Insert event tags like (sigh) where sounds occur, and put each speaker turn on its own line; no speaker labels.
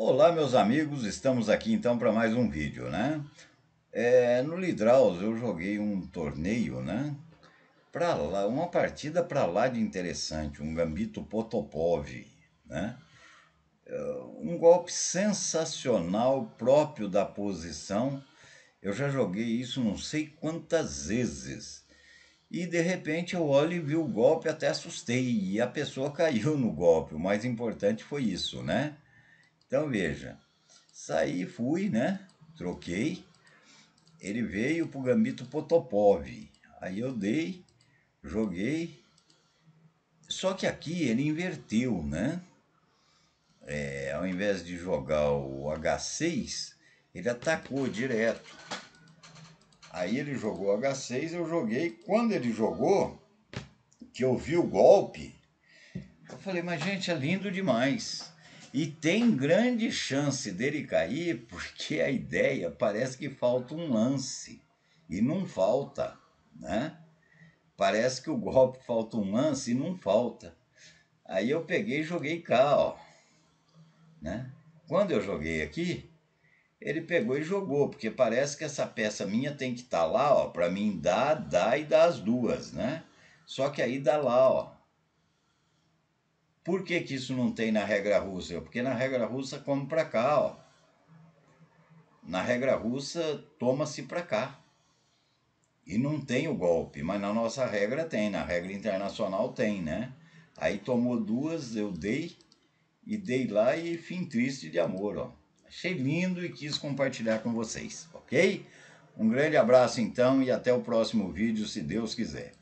Olá meus amigos, estamos aqui então para mais um vídeo, né? É, no Lidraus eu joguei um torneio, né? Pra lá, uma partida para lá de interessante, um Gambito Potopov, né? É, um golpe sensacional, próprio da posição. Eu já joguei isso não sei quantas vezes. E de repente eu olho e vi o golpe, até assustei. E a pessoa (laughs) caiu no golpe. O mais importante foi isso, né? Então veja, saí, fui, né? Troquei. Ele veio pro Gambito Potopov. Aí eu dei, joguei. Só que aqui ele inverteu, né? É, ao invés de jogar o H6, ele atacou direto. Aí ele jogou H6, eu joguei. Quando ele jogou, que eu vi o golpe, eu falei, mas gente, é lindo demais. E tem grande chance dele cair, porque a ideia parece que falta um lance. E não falta, né? Parece que o golpe falta um lance e não falta. Aí eu peguei e joguei cá, ó. Né? Quando eu joguei aqui, ele pegou e jogou, porque parece que essa peça minha tem que estar tá lá, ó, para mim dar, dar e dar as duas, né? Só que aí dá lá, ó. Por que, que isso não tem na regra russa? Porque na regra russa come para cá, ó. Na regra russa toma-se para cá. E não tem o golpe, mas na nossa regra tem, na regra internacional tem, né? Aí tomou duas, eu dei, e dei lá e fim triste de amor, ó. Achei lindo e quis compartilhar com vocês, ok? Um grande abraço então e até o próximo vídeo, se Deus quiser.